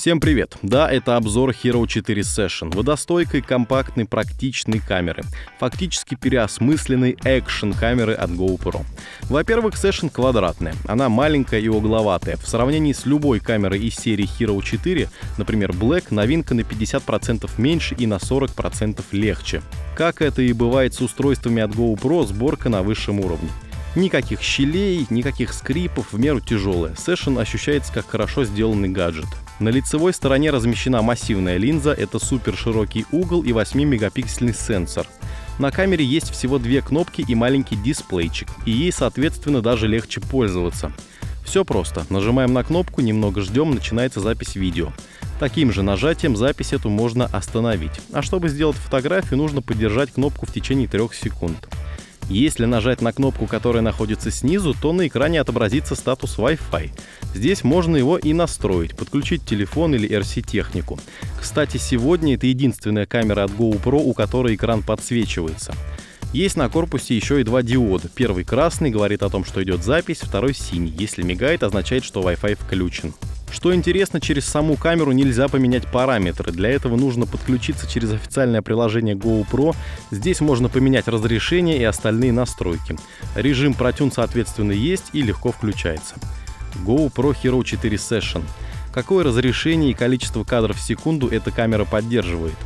Всем привет! Да, это обзор Hero 4 Session, водостойкой, компактной, практичной камеры. Фактически переосмысленной экшен камеры от GoPro. Во-первых, Session квадратная. Она маленькая и угловатая. В сравнении с любой камерой из серии Hero 4, например, Black, новинка на 50% меньше и на 40% легче. Как это и бывает с устройствами от GoPro, сборка на высшем уровне. Никаких щелей, никаких скрипов, в меру тяжелая. Session ощущается как хорошо сделанный гаджет. На лицевой стороне размещена массивная линза, это супер широкий угол и 8-мегапиксельный сенсор. На камере есть всего две кнопки и маленький дисплейчик, и ей, соответственно, даже легче пользоваться. Все просто. Нажимаем на кнопку, немного ждем, начинается запись видео. Таким же нажатием запись эту можно остановить. А чтобы сделать фотографию, нужно подержать кнопку в течение 3 секунд. Если нажать на кнопку, которая находится снизу, то на экране отобразится статус Wi-Fi. Здесь можно его и настроить, подключить телефон или RC-технику. Кстати, сегодня это единственная камера от GoPro, у которой экран подсвечивается. Есть на корпусе еще и два диода. Первый красный говорит о том, что идет запись, второй синий. Если мигает, означает, что Wi-Fi включен. Что интересно, через саму камеру нельзя поменять параметры. Для этого нужно подключиться через официальное приложение GoPro. Здесь можно поменять разрешение и остальные настройки. Режим протюн, соответственно, есть и легко включается. GoPro Hero 4 Session. Какое разрешение и количество кадров в секунду эта камера поддерживает?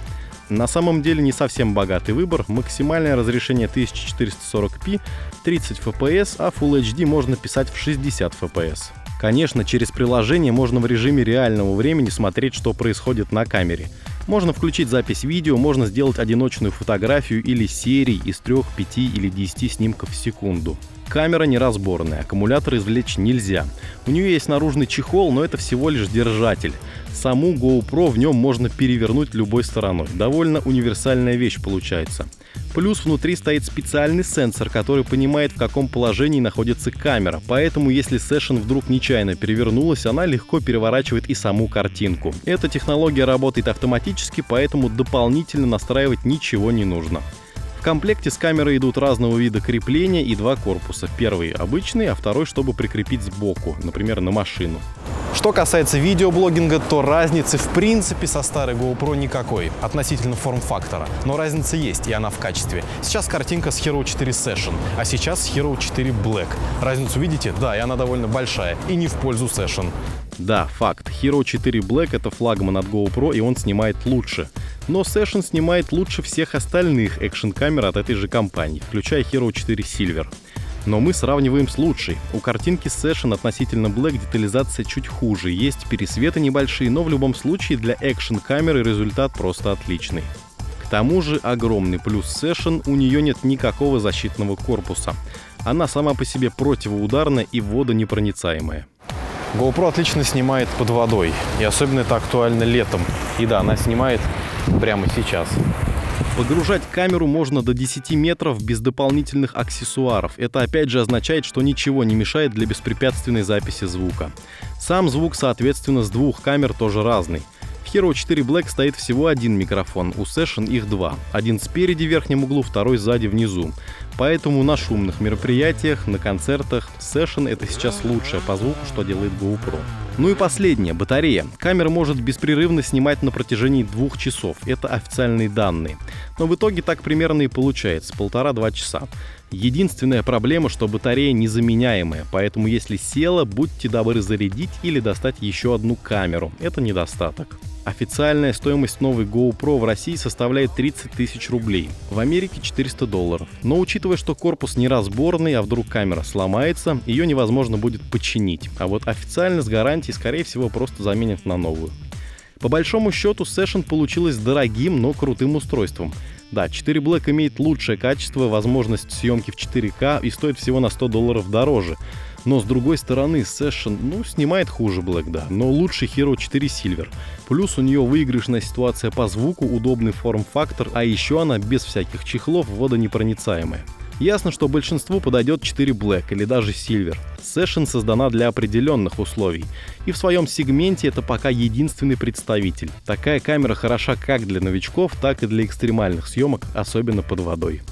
На самом деле не совсем богатый выбор. Максимальное разрешение 1440p, 30 fps, а Full HD можно писать в 60 fps. Конечно, через приложение можно в режиме реального времени смотреть, что происходит на камере. Можно включить запись видео, можно сделать одиночную фотографию или серии из 3, 5 или 10 снимков в секунду. Камера неразборная, аккумулятор извлечь нельзя. У нее есть наружный чехол, но это всего лишь держатель. Саму GoPro в нем можно перевернуть любой стороной. Довольно универсальная вещь получается. Плюс внутри стоит специальный сенсор, который понимает, в каком положении находится камера. Поэтому, если сессион вдруг нечаянно перевернулась, она легко переворачивает и саму картинку. Эта технология работает автоматически, поэтому дополнительно настраивать ничего не нужно. Комплекте с камерой идут разного вида крепления и два корпуса. Первый обычный, а второй, чтобы прикрепить сбоку, например, на машину. Что касается видеоблогинга, то разницы в принципе со старой GoPro никакой относительно форм-фактора. Но разница есть, и она в качестве. Сейчас картинка с Hero 4 Session, а сейчас с Hero 4 Black. Разницу видите? Да, и она довольно большая, и не в пользу Session. Да, факт. Hero 4 Black это флагман от GoPro, и он снимает лучше. Но Session снимает лучше всех остальных экшн-камер от этой же компании, включая Hero 4 Silver. Но мы сравниваем с лучшей. У картинки Session относительно Black детализация чуть хуже, есть пересветы небольшие, но в любом случае для экшн-камеры результат просто отличный. К тому же огромный плюс Session, у нее нет никакого защитного корпуса. Она сама по себе противоударная и водонепроницаемая. GoPro отлично снимает под водой. И особенно это актуально летом. И да, она снимает прямо сейчас. Погружать камеру можно до 10 метров без дополнительных аксессуаров. Это опять же означает, что ничего не мешает для беспрепятственной записи звука. Сам звук, соответственно, с двух камер тоже разный. Hero 4 Black стоит всего один микрофон, у Session их два. Один спереди в верхнем углу, второй сзади внизу. Поэтому на шумных мероприятиях, на концертах Session это сейчас лучшее по звуку, что делает GoPro. Ну и последнее, батарея. Камера может беспрерывно снимать на протяжении двух часов. Это официальные данные. Но в итоге так примерно и получается, полтора-два часа. Единственная проблема, что батарея незаменяемая, поэтому если села, будьте добры зарядить или достать еще одну камеру. Это недостаток. Официальная стоимость новой GoPro в России составляет 30 тысяч рублей, в Америке 400 долларов. Но учитывая, что корпус неразборный, а вдруг камера сломается, ее невозможно будет починить. А вот официально с гарантией, скорее всего, просто заменят на новую. По большому счету, Session получилось дорогим, но крутым устройством. Да, 4 Black имеет лучшее качество, возможность съемки в 4К и стоит всего на 100 долларов дороже. Но с другой стороны, Session, ну, снимает хуже Black, да, но лучше Hero 4 Silver. Плюс у нее выигрышная ситуация по звуку, удобный форм-фактор, а еще она без всяких чехлов водонепроницаемая. Ясно, что большинству подойдет 4 Black или даже Silver. Session создана для определенных условий. И в своем сегменте это пока единственный представитель. Такая камера хороша как для новичков, так и для экстремальных съемок, особенно под водой.